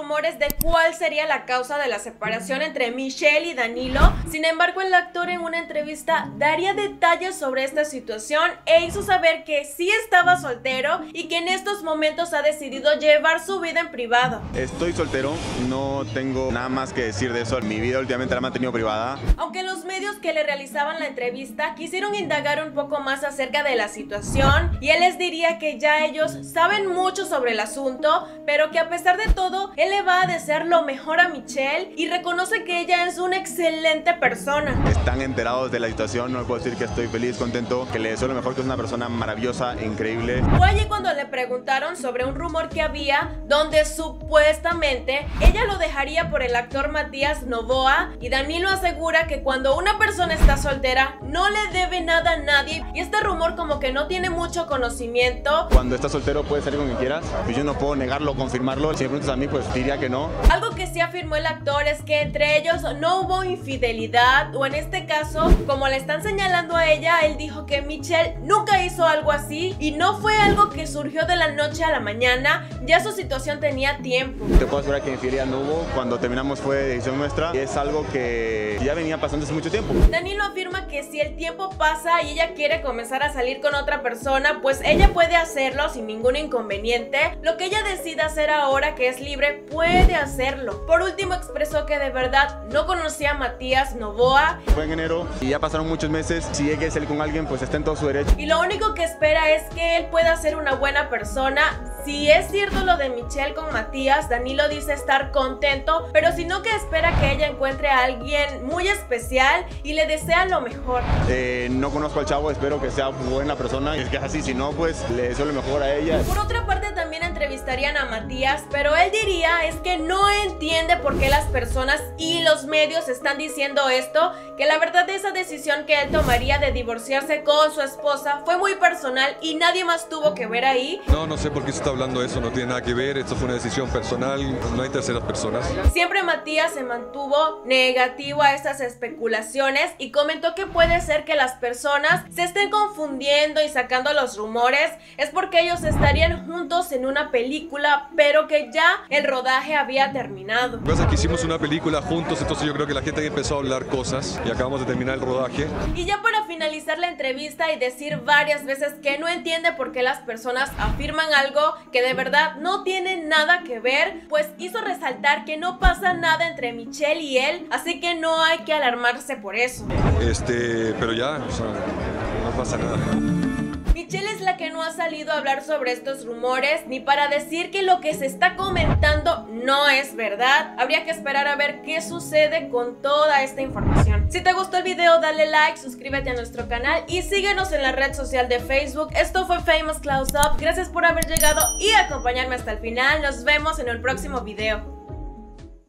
rumores de cuál sería la causa de la separación entre Michelle y Danilo. Sin embargo, el actor en una entrevista daría detalles sobre esta situación e hizo saber que sí estaba soltero y que en estos momentos ha decidido llevar su vida en privado. Estoy soltero, no tengo nada más que decir de eso. Mi vida últimamente la he mantenido privada. Aunque los medios que le realizaban la entrevista quisieron indagar un poco más acerca de la situación y él les diría que ya ellos saben mucho sobre el asunto, pero que a pesar de todo, él le va a desear lo mejor a Michelle y reconoce que ella es una excelente persona. Están enterados de la situación, no puedo decir que estoy feliz, contento, que le deseo lo mejor, que es una persona maravillosa, increíble. Fue allí cuando le preguntaron sobre un rumor que había donde supuestamente ella lo dejaría por el actor Matías Novoa y Danilo asegura que cuando una persona está soltera no le debe nada a nadie y este rumor como que no tiene mucho conocimiento. Cuando estás soltero puedes salir con quien quieras, pues yo no puedo negarlo, confirmarlo. Si me preguntas a mí, pues diría que no. Algo que sí afirmó el actor es que entre ellos no hubo infidelidad o en este caso, como le están señalando a ella, él dijo que Michelle nunca hizo algo así y no fue algo que surgió de la noche a la mañana, ya su situación tenía tiempo. Te puedo asegurar que infidelidad no hubo, cuando terminamos fue decisión nuestra y es algo que ya venía pasando hace mucho tiempo. Danilo afirma que si el tiempo pasa y ella quiere comenzar a salir con otra persona, pues ella puede hacerlo sin ningún inconveniente. Lo que ella decida hacer ahora que es libre, puede hacerlo. Por último, expresó que de verdad no conocía a Matías Novoa. Fue en enero y ya pasaron muchos meses. Si ella quiere salir con alguien, pues está en todo su derecho. Y lo único que espera es que él pueda ser una buena persona. Si es cierto lo de Michelle con Matías, Danilo dice estar contento, pero si no que espera que ella encuentre a alguien muy especial y le desea lo mejor. Eh, no conozco al chavo, espero que sea buena persona. Es que así, si no, pues le deseo lo mejor a ella. Por otra parte, también entrevistarían a Matías, pero él diría es que no entiende por qué las personas y los medios están diciendo esto, que la verdad de esa decisión que él tomaría de divorciarse con su esposa fue muy personal y nadie más tuvo que ver ahí. No, no sé por qué se está hablando de eso, no tiene nada que ver, esto fue una decisión personal, no hay terceras personas. Siempre Matías se mantuvo negativo a estas especulaciones y comentó que puede ser que las personas se estén confundiendo y sacando los rumores, es porque ellos estarían juntos en una película, pero que ya el rodaje había terminado. Pasa que hicimos una película juntos, entonces yo creo que la gente empezó a hablar cosas y acabamos de terminar el rodaje. Y ya para finalizar la entrevista y decir varias veces que no entiende por qué las personas afirman algo que de verdad no tiene nada que ver, pues hizo resaltar que no pasa nada entre Michelle y él, así que no hay que alarmarse por eso. Este, pero ya, o sea, no pasa nada. Que no ha salido a hablar sobre estos rumores ni para decir que lo que se está comentando no es verdad. Habría que esperar a ver qué sucede con toda esta información. Si te gustó el video dale like, suscríbete a nuestro canal y síguenos en la red social de Facebook. Esto fue Famous Close Up. Gracias por haber llegado y acompañarme hasta el final. Nos vemos en el próximo video.